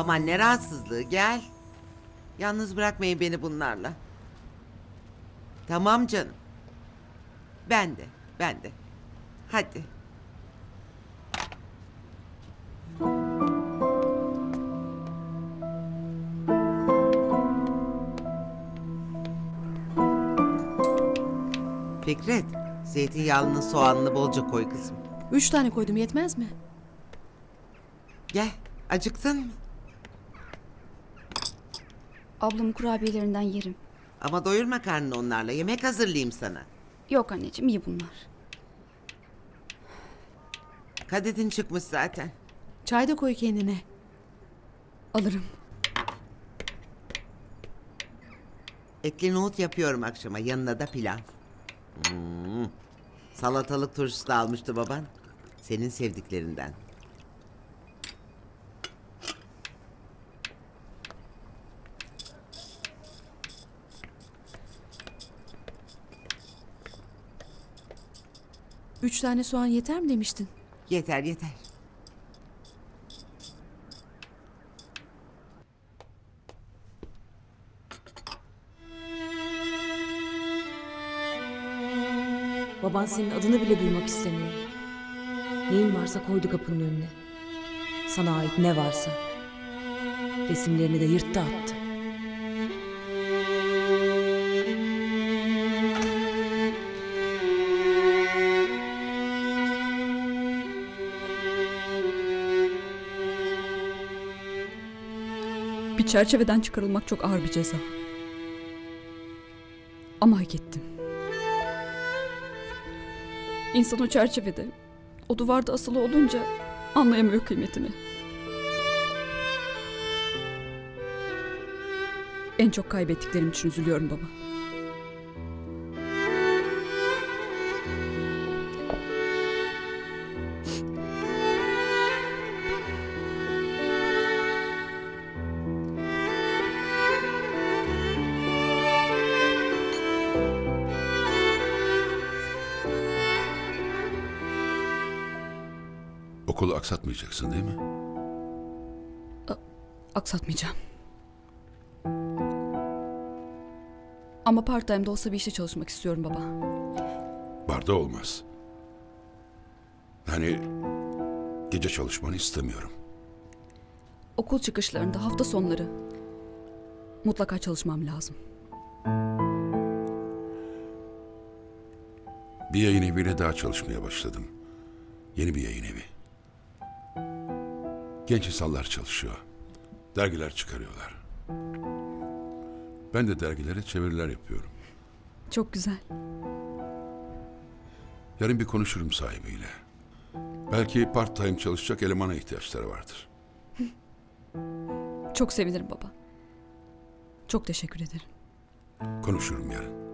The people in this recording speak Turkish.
Aman ne rahatsızlığı gel. Yalnız bırakmayın beni bunlarla. Tamam canım. Ben de, ben de. Hadi. Fikret, zeytinyağlının soğanını bolca koy kızım. Üç tane koydum yetmez mi? Gel, acıktın mı? Ablamın kurabiyelerinden yerim. Ama doyurma karnını onlarla. Yemek hazırlayayım sana. Yok anneciğim iyi bunlar. Kadetin çıkmış zaten. Çay da koy kendine. Alırım. Etli nohut yapıyorum akşama. Yanına da pilav. Hmm. Salatalık turşusu da almıştı baban. Senin sevdiklerinden. Üç tane soğan yeter mi demiştin? Yeter yeter. Baban senin adını bile duymak istemiyor. Neyin varsa koydu kapının önüne. Sana ait ne varsa. Resimlerini de yırttı attı. Bir çerçeveden çıkarılmak çok ağır bir ceza. Ama hak ettim. İnsan o çerçevede, o duvarda asılı olunca anlayamıyor kıymetini. En çok kaybettiklerim için üzülüyorum baba. Okulu aksatmayacaksın değil mi? Aksatmayacağım. Ama part time'da olsa bir işte çalışmak istiyorum baba. Barda olmaz. Hani gece çalışmanı istemiyorum. Okul çıkışlarında hafta sonları mutlaka çalışmam lazım. Bir yayın eviyle daha çalışmaya başladım. Yeni bir yayın evi. Genç insanlar çalışıyor. Dergiler çıkarıyorlar. Ben de dergilere çeviriler yapıyorum. Çok güzel. Yarın bir konuşurum sahibiyle. Belki part time çalışacak elemana ihtiyaçları vardır. Çok sevinirim baba. Çok teşekkür ederim. Konuşurum yarın.